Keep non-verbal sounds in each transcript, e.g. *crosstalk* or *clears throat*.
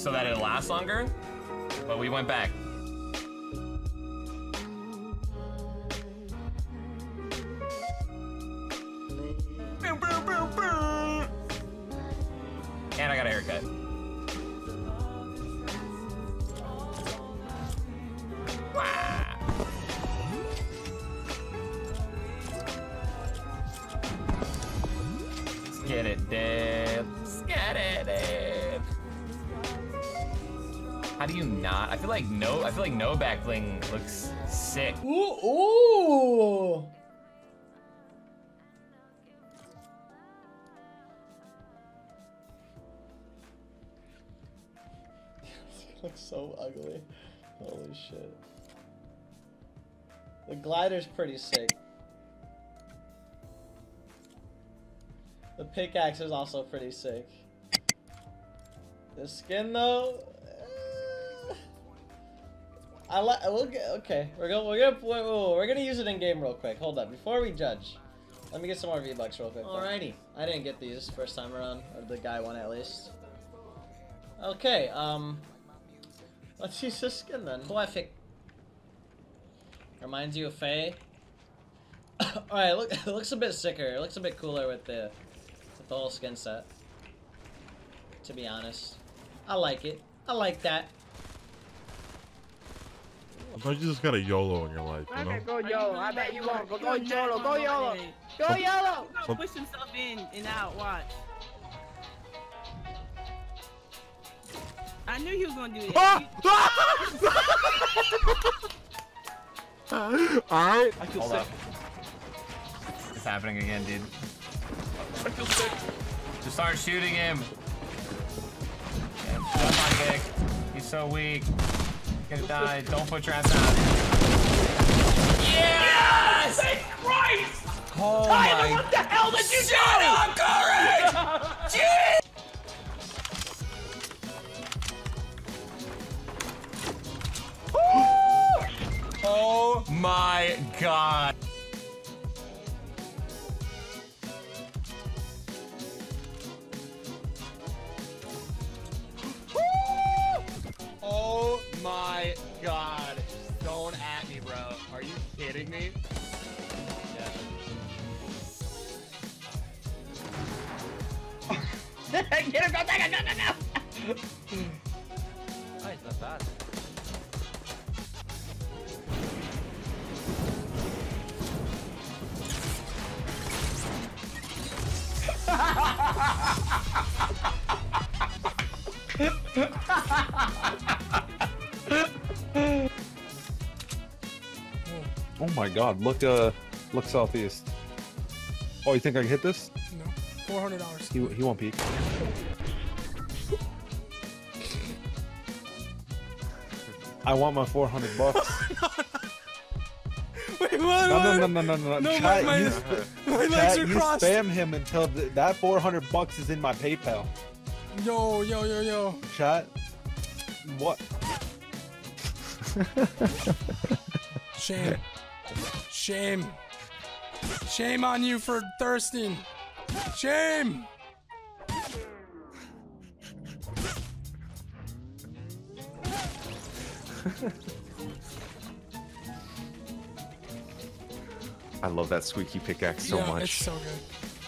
so that it'll last longer, but we went back. Get it, Dave. Let's get it, Dave. How do you not? I feel like no. I feel like no backbling looks sick. Ooh, ooh. *laughs* looks so ugly. Holy shit. The glider's pretty sick. Pickaxe is also pretty sick. The skin though, eh, I like. We'll get okay. We're gonna we're gonna we're, gonna use it in game real quick. Hold up, before we judge, let me get some more V bucks real quick. Alrighty, I didn't get these first time around, or the guy won at least. Okay, um, let's use this skin then. Poetic. Reminds you of Faye. *coughs* Alright, look, *laughs* it looks a bit sicker. It looks a bit cooler with the the whole skin set. To be honest, I like it. I like that. Sometimes you just gotta YOLO in your life, you know? Go YOLO. I bet you won't. But go YOLO. Go YOLO. Go Some- YOLO. Some- Push himself in and out. Watch. I knew he was gonna do that. *laughs* Alright. I feel Hold sick. up. It's happening again, dude. I feel sick. Just start shooting him. Jump on kick. He's so weak. He's Gonna die. Don't put your ass down. Yes! Thank Christ! Oh Tyler, my what the hell did you Shut do? up, Courage! *laughs* Jeez! Oh my god. Go, go, go, go. Not bad. Oh my god, look uh look southeast. Oh, you think I can hit this? No, four hundred dollars. He, he won't peek. I want my 400 bucks. *laughs* Wait, what? No, no, no, no, no, no. No, Chat, my- you, my- sp- legs chat, are you crossed. spam him until th- that 400 bucks is in my PayPal. Yo, yo, yo, yo. Chat. What? Shame. Shame. Shame on you for thirsting. Shame. *laughs* I love that squeaky pickaxe so yeah, much. It's so good.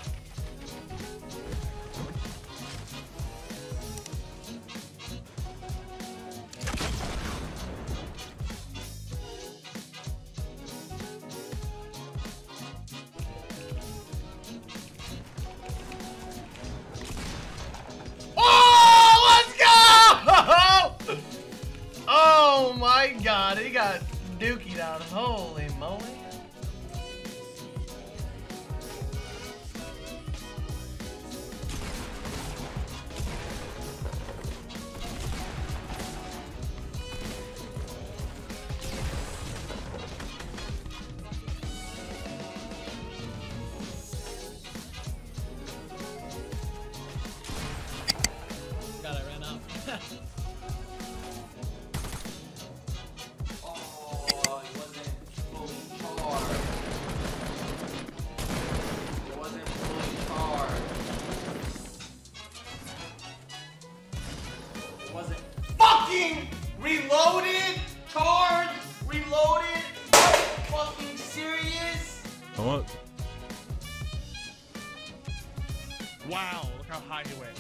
Wow, look how high he went.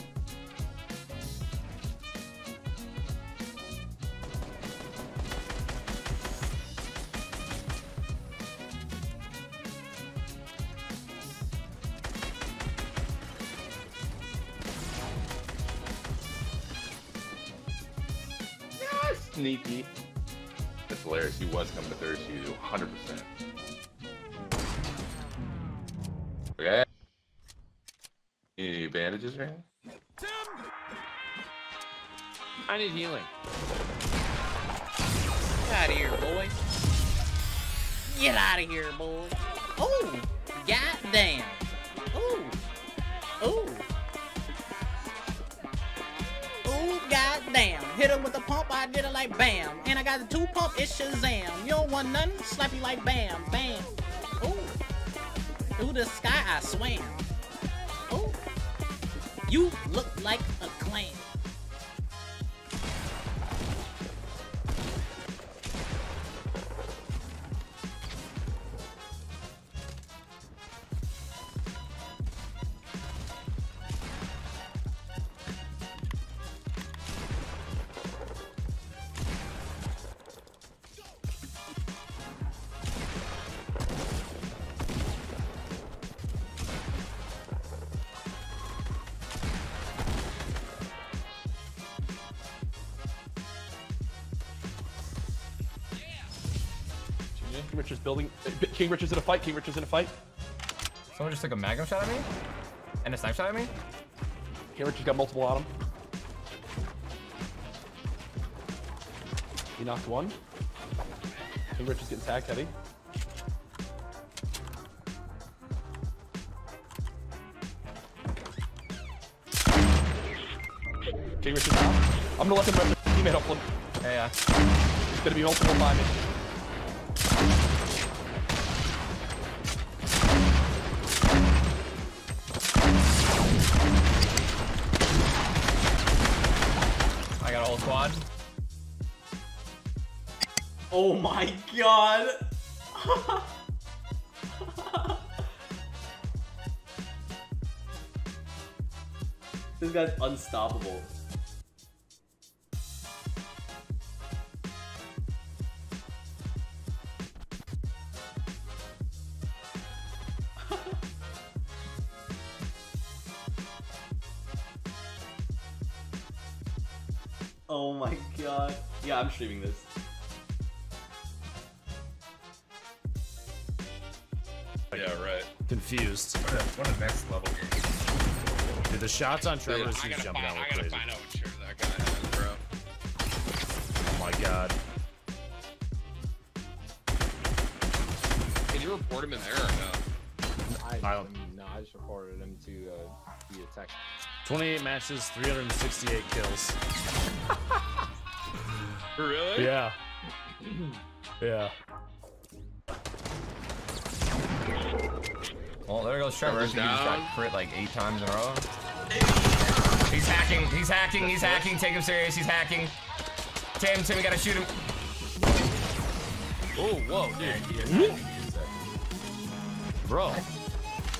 Sneaky. That's hilarious. He was coming to third you 100%. Okay. You need any bandages? I need healing. Get out of here, boy. Get out of here, boy. Oh, goddamn. Oh, oh. Oh, goddamn. Hit him with the pump, I did it like bam. And I got the two pump, it's Shazam. You don't want nothing? Slap you like bam, bam. Oh. Through the sky, I swam. You look like a clam. King Richard's building. King Richard's in a fight. King Richard's in a fight. Someone just took a magnum shot at me? And a snipe shot at me? King Richard's got multiple on him. He knocked one. King Richard's getting tagged heavy. King Richard's out. I'm gonna let him the teammate him. Yeah, yeah. It's gonna be multiple by me. Oh my god. this guy's unstoppable. *laughs* oh my god. Yeah, I'm streaming this. Confused. What a next level game. Dude, the shots on Dude, Trevor's I gotta, jumping find, out I gotta crazy. find out what shirt that guy has, bro. Oh my god. Can you report him in there or no? I, I don't- no, I just reported him to uh, via text. 28 matches, 368 kills. *laughs* Really? Yeah. *clears throat* Yeah. Well, there goes Trevor. He Trevor's just got crit like eight times in a row. He's hacking. He's hacking. He's hacking. Take him serious. He's hacking. Tim, Tim, we gotta shoot him. Oh, whoa, dude. Hmm? Bro.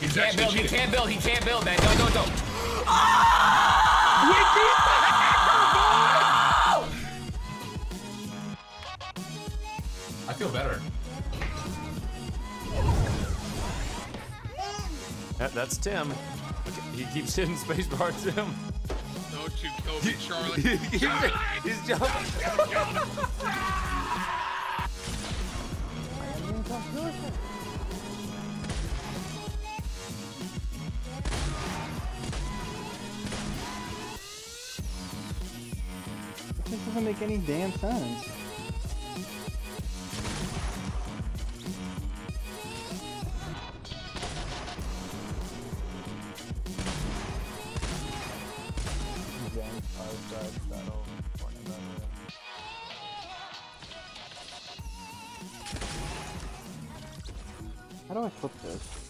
He can't build. He can't build. He can't build, man. Don't, don't, don't. I feel better. That, that's Tim. He keeps hitting spacebar, Tim. Don't you kill me, *laughs* Charlie. He's, he's jumping. This doesn't make any damn sense. How do I flip this?